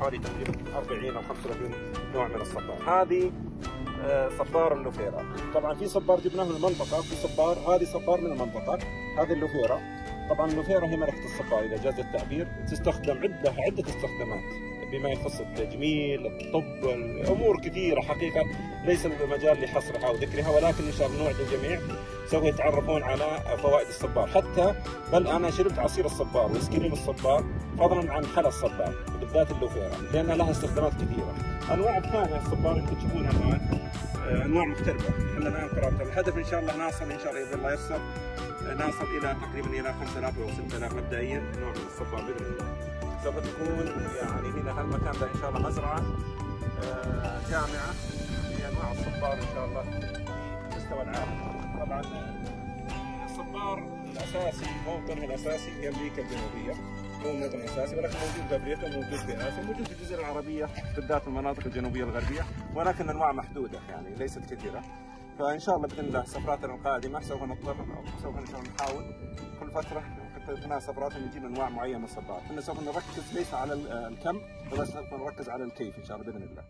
حوالي تقريبا 40 أو 35 نوع من الصبار. هذه آه، صبار اللوفيرا. طبعا في صبار جبناه من المنطقة في صبار هذه صبار من المنطقة هذه اللوفيرا. طبعا اللوفيرا هي ملكة الصبار إذا جاز التعبير تستخدم عدة عدة استخدامات. بما يخص التجميل، الطب، الأمور كثيرة حقيقة ليس المجال لحصرها وذكرها ولكن إن شاء الله نوعد الجميع سوف يتعرفون على فوائد الصبار، حتى بل أنا شربت عصير الصبار وايس كريم الصبار فضلا عن حلا الصبار بالذات اللوفيرا لأن لها استخدامات كثيرة. انواع الثانية الصبار اللي تشوفونها الان آه، انواع مختلفه، إحنا الآن قرابه الهدف إن شاء الله نصل إن شاء الله إذا الله يسر نصل إلى تقريبا إلى 5000 أو 6000 مبدئيا نوع من الصبار بإذن الله. سوف تكون يعني هنا هالمكان ده إن شاء الله مزرعه آه، جامعة لانواع الصبار إن شاء الله في مستوى العالم. طبعا الصبار الأساسي موطنه الأساسي هي أمريكا الجنوبية. هو موطن اساسي ولكن موجود في أمريكا موجود في آسيا موجود في الجزيرة العربية بالذات المناطق الجنوبية الغربية ولكن أنواع محدودة يعني ليست كثيرة. فإن شاء الله بإذن الله سفراتنا القادمة سوف نضطر أو سوف نحاول كل فترة اثناء سفراتنا نجيب أنواع معينة من الصبار، إحنا سوف نركز ليس على الكم بس نركز على الكيف إن شاء الله بإذن الله.